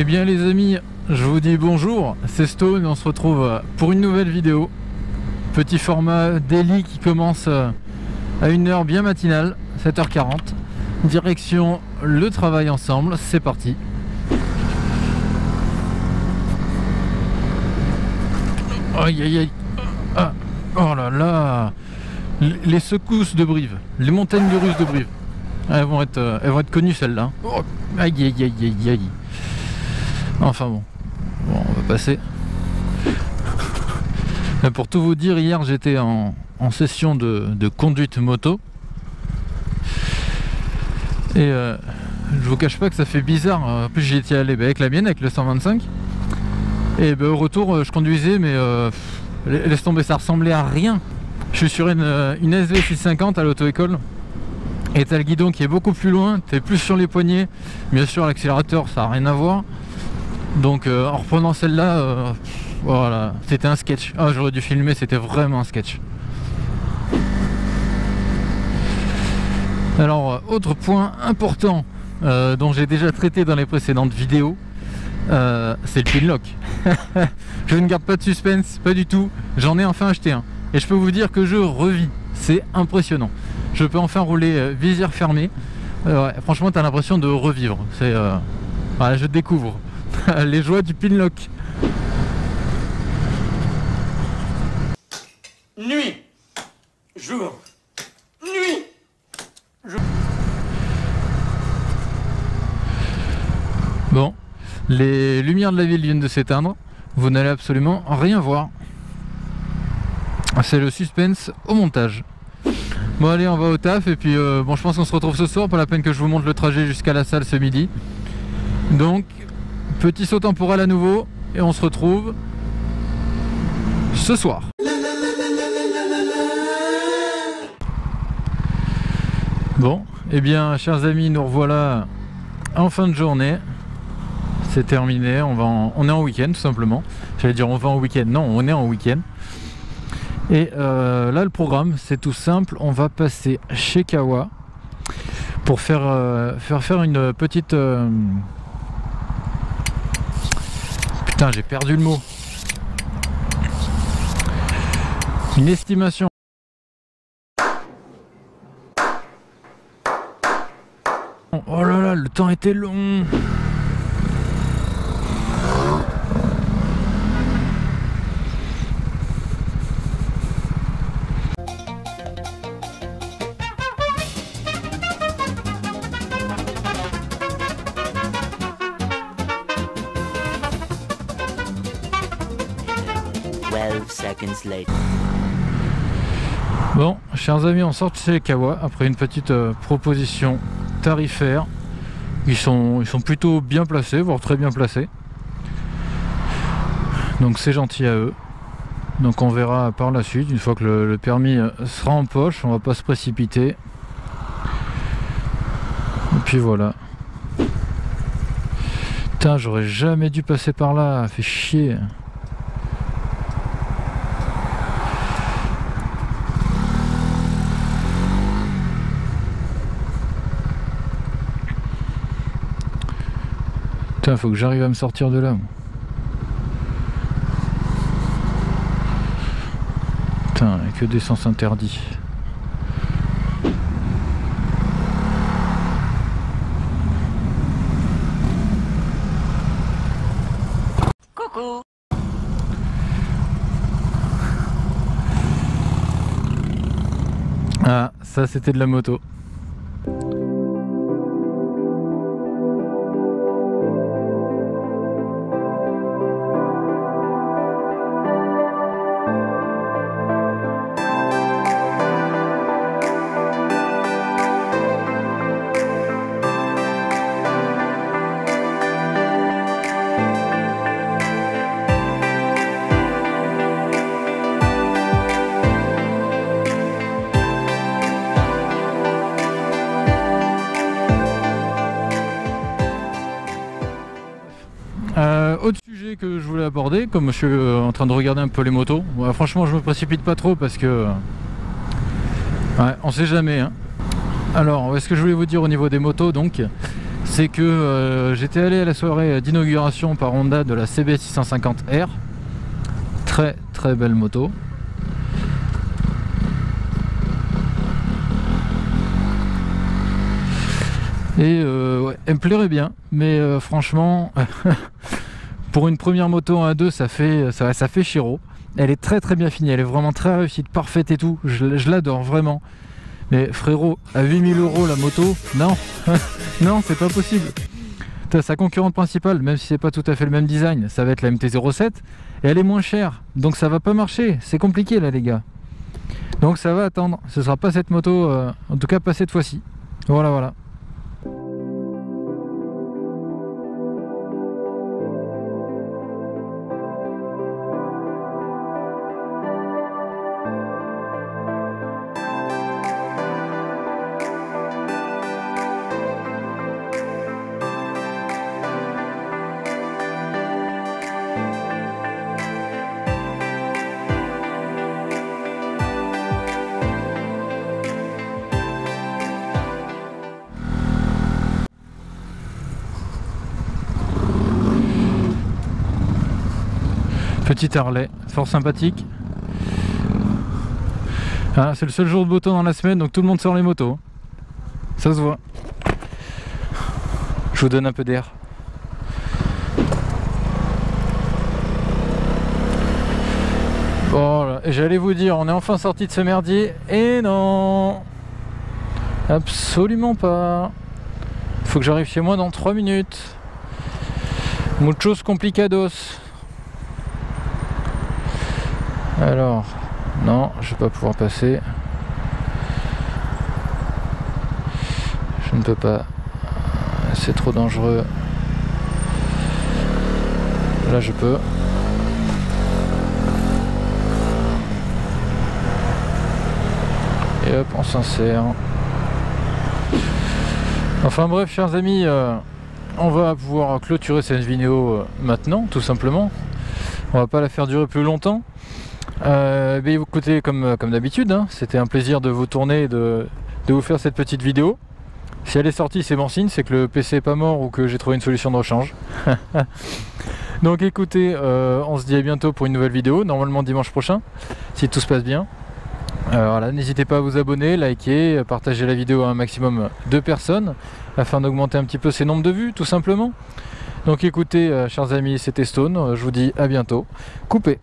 Eh bien les amis, je vous dis bonjour, c'est Stone, on se retrouve pour une nouvelle vidéo. Petit format daily qui commence euh, à une heure bien matinale, 7h40. Direction le travail ensemble, c'est parti. Aïe aïe aïe. Ah, oh là là. Les secousses de Brive, les montagnes de Russe de Brive. Elles vont être, euh, connues celles-là. Oh, aïe aïe aïe aïe aïe. Enfin bon. On va passer. Pour tout vous dire, hier j'étais en, session de, conduite moto. Et euh, je vous cache pas que ça fait bizarre. En plus j'y étais allé bah, avec la mienne, avec le 125. Et bah, au retour euh, je conduisais mais euh, laisse tomber, ça ressemblait à rien. Je suis sur une, une SV650 à l'auto-école. Et t'as le guidon qui est beaucoup plus loin, t'es plus sur les poignets. Bien sûr l'accélérateur ça n'a rien à voir. Donc euh, en reprenant celle-là, euh, voilà, c'était un sketch. Ah, j'aurais dû filmer, c'était vraiment un sketch. Alors, euh, autre point important dont j'ai déjà traité dans les précédentes vidéos, c'est le pinlock. je ne garde pas de suspense, pas du tout. J'en ai enfin acheté un. Et je peux vous dire que je revis. C'est impressionnant. Je peux enfin rouler visière fermée. franchement, tu as l'impression de revivre. C'est, voilà, je découvre. les joies du pinlock. Nuit, jour, nuit, jour. Bon, les lumières de la ville viennent de s'éteindre. Vous n'allez absolument rien voir. C'est le suspense au montage. Bon allez on va au taf et puis euh, bon je pense qu'on se retrouve ce soir, pas la peine que je vous montre le trajet jusqu'à la salle ce midi. Donc Petit saut temporel à nouveau et on se retrouve ce soir. Bon, eh bien, chers amis, nous revoilà en fin de journée. C'est terminé, on, va on est en week-end tout simplement. J'allais dire on va en week-end, non, on est en week-end. Et euh, là, le programme, c'est tout simple. On va passer chez Kawa pour faire, euh, faire, faire une petite... Euh, Putain, j'ai perdu le mot. Une estimation. Oh là là, le temps était long. Bon, chers amis, on sort de chez Kawa après une petite euh, proposition tarifaire. Ils sont, ils sont plutôt bien placés, voire très bien placés. Donc c'est gentil à eux. Donc on verra par la suite, une fois que le, le permis euh, sera en poche, on va pas se précipiter. Et puis voilà. Putain, j'aurais jamais dû passer par là, fait chier. Putain, faut que j'arrive à me sortir de là. Putain, que des sens interdits. Coucou Ah, ça c'était de la moto. Que je voulais aborder, comme je suis euh, en train de regarder un peu les motos, franchement je me précipite pas trop parce que ouais, on sait jamais. Hein. Alors, ce que je voulais vous dire au niveau des motos, donc, c'est que euh, j'étais allé à la soirée d'inauguration par Honda de la CB 650R. Très très belle moto. Et euh, ouais, elle me plairait bien, mais euh, franchement, pour une première moto 1.2, ça fait ça, fait chiro. Elle est très très bien finie, elle est vraiment très réussie, parfaite et tout. Je, l'adore vraiment. Mais frérot, à 8000 euros la moto, non, non, c'est pas possible. Sa concurrente principale, même si c'est pas tout à fait le même design, ça va être la MT-07 et elle est moins chère, donc ça va pas marcher. C'est compliqué là, les gars. Donc ça va attendre. Ce sera pas cette moto, euh, en tout cas pas cette fois-ci. Voilà, voilà. Petit Harley, fort sympathique. Ah, c'est le seul jour de beau temps dans la semaine, donc tout le monde sort les motos. Ça se voit. Je vous donne un peu d'air. Bon, j'allais vous dire, on est enfin sorti de ce merdier. Et non Absolument pas. Faut que j'arrive chez moi dans 3 minutes. Muchos complicados. Alors, non, je vais pas pouvoir passer. Je ne peux pas. C'est trop dangereux. Là, je peux. Et hop, on s'insère. Enfin bref, chers amis, euh, on va pouvoir clôturer cette vidéo euh, maintenant, tout simplement. On va pas la faire durer plus longtemps. Euh, ben, écoutez, comme, comme d'habitude, hein, c'était un plaisir de vous tourner et de, de, vous faire cette petite vidéo. Si elle est sortie, c'est bon signe, c'est que le PC est pas mort ou que j'ai trouvé une solution de rechange. Donc écoutez, euh, on se dit à bientôt pour une nouvelle vidéo, normalement dimanche prochain, si tout se passe bien. Euh, voilà, n'hésitez pas à vous abonner, liker, partager la vidéo à un maximum de personnes afin d'augmenter un petit peu ses nombres de vues, tout simplement. Donc écoutez, euh, chers amis, c'était Stone, je vous dis à bientôt. Coupez